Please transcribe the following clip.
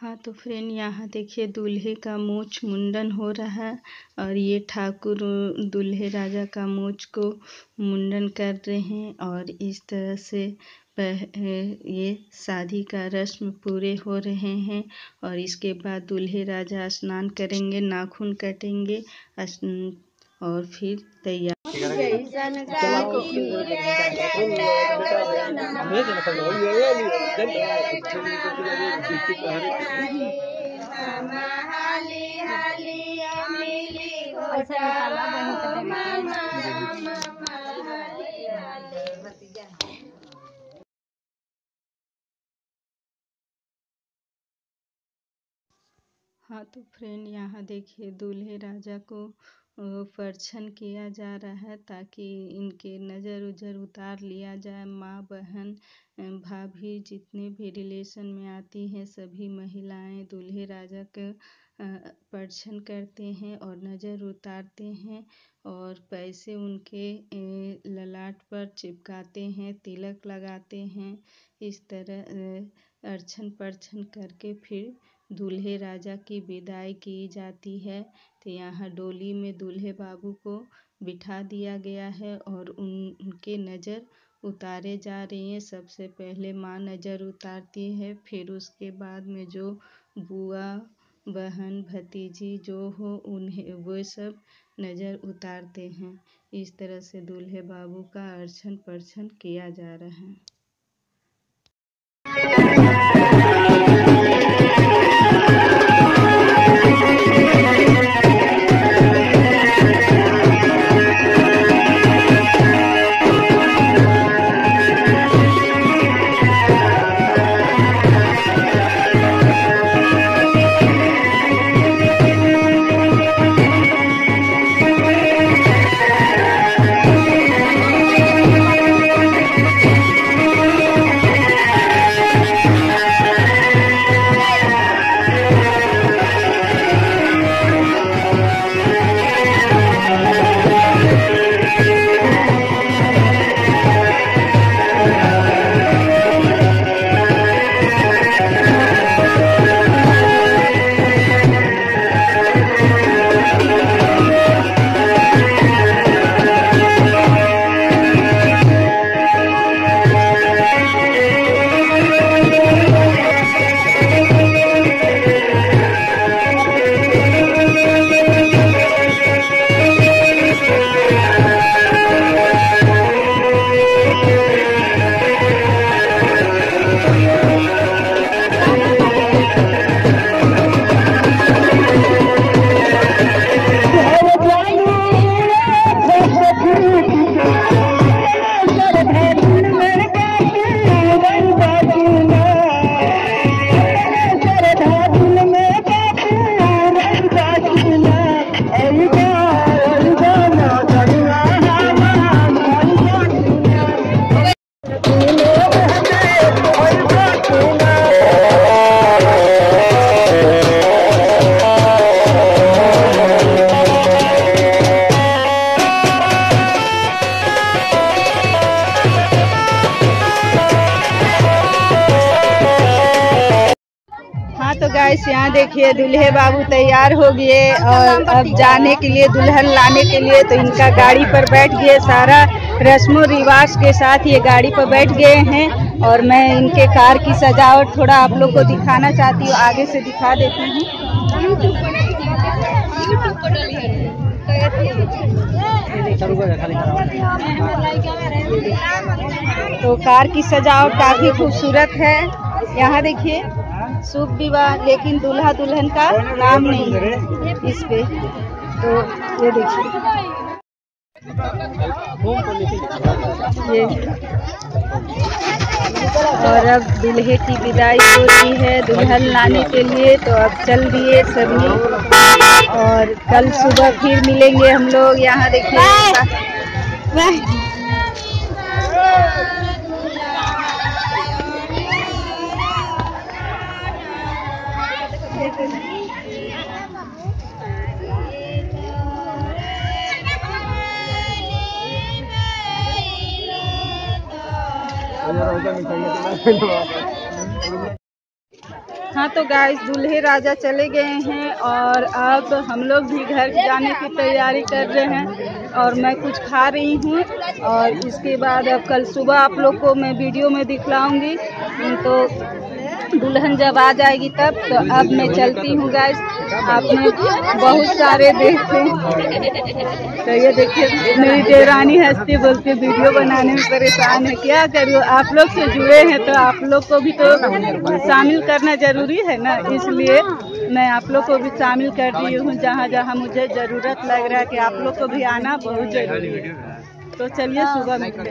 हाँ तो फ्रेंड यहाँ देखिए दूल्हे का मोछ मुंडन हो रहा है और ये ठाकुर दूल्हे राजा का मोछ को मुंडन कर रहे हैं और इस तरह से ये शादी का रस्म पूरे हो रहे हैं और इसके बाद दूल्हे राजा स्नान करेंगे, नाखून कटेंगे और फिर तैयार हाँ। तो फ्रेंड यहाँ देखिए दूल्हे राजा को परछन किया जा रहा है ताकि इनके नज़र उजर उतार लिया जाए। माँ, बहन भाभी जितने भी रिलेशन में आती हैं, सभी महिलाएँ दूल्हे राजा का परछन करते हैं और नज़र उतारते हैं और पैसे उनके ललाट पर चिपकाते हैं, तिलक लगाते हैं। इस तरह अर्छन परछन करके फिर दूल्हे राजा की विदाई की जाती है। तो यहाँ डोली में दूल्हे बाबू को बिठा दिया गया है और उन, उनके नज़र उतारे जा रही हैं। सबसे पहले माँ नज़र उतारती है, फिर उसके बाद में जो बुआ, बहन, भतीजी जो हो, उन्हें, वो सब नज़र उतारते हैं। इस तरह से दूल्हे बाबू का अर्चन परछन किया जा रहा है। तो गाइस यहाँ देखिए दूल्हे बाबू तैयार हो गए और अब जाने के लिए, दुल्हन लाने के लिए तो इनका गाड़ी पर बैठ गए। सारा रस्मों रिवाज के साथ ये गाड़ी पर बैठ गए हैं और मैं इनके कार की सजावट थोड़ा आप लोग को दिखाना चाहती हूँ, आगे से दिखा देती हूँ। तो कार की सजावट काफ़ी खूबसूरत है। यहाँ देखिए शुभ विवाह, लेकिन दूल्हा दुल्हन का नाम नहीं है इस पे। तो ये देखिए। ये। और अब दूल्हे की विदाई हो रही है दुल्हन लाने के लिए तो अब चल दिए सभी। और कल सुबह फिर मिलेंगे हम लोग। यहाँ देखिए। हाँ तो गाइस दूल्हे राजा चले गए हैं और अब हम लोग भी घर जाने की तैयारी कर रहे हैं और मैं कुछ खा रही हूँ और इसके बाद अब कल सुबह आप लोग को मैं वीडियो में दिखलाऊँगी। तो दुल्हन जब आ जाएगी तब तो अब मैं चलती हूँ गैस आपने बहुत सारे देखे तो ये देखिए, मेरी देवरानी हंसती बोलती वीडियो बनाने में परेशान है। क्या करूँ? आप लोग से जुड़े हैं तो आप लोग को भी तो शामिल करना ज़रूरी है ना? इसलिए मैं आप लोग को भी शामिल कर रही हूँ, जहाँ जहाँ मुझे ज़रूरत लग रहा है कि आप लोग को भी आना बहुत ज़रूरी है। तो चलिए, सुबह मिलते